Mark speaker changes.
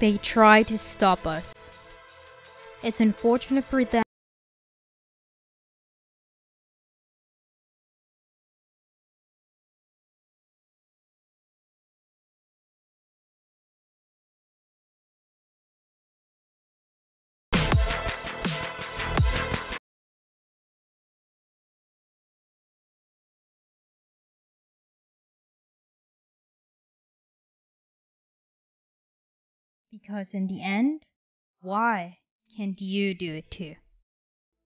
Speaker 1: They try to stop us. It's unfortunate for them. Because in the end, why can't you do it too?